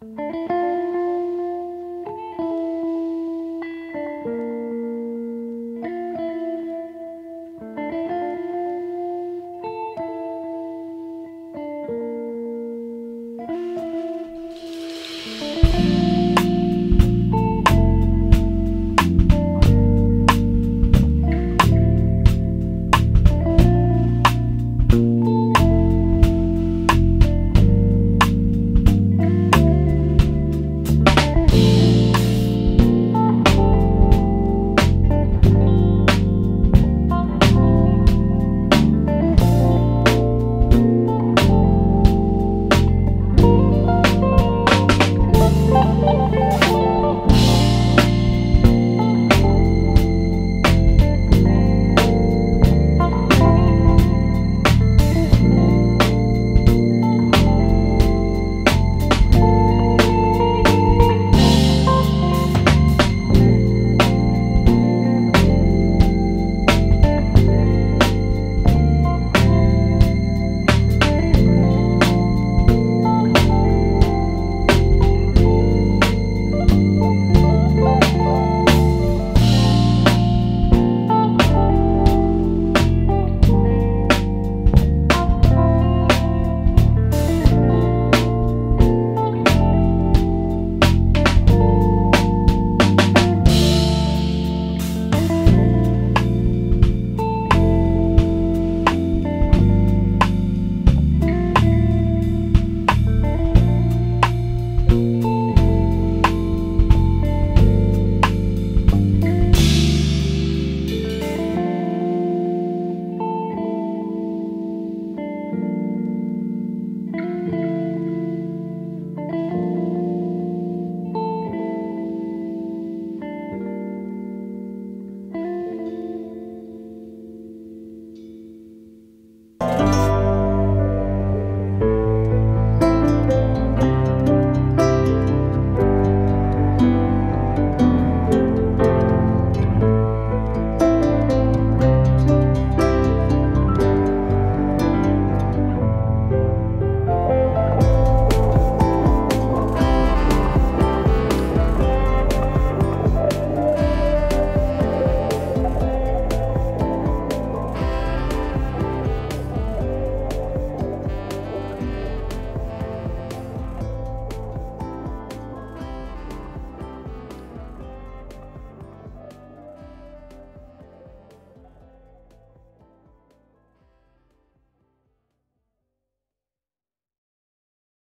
Música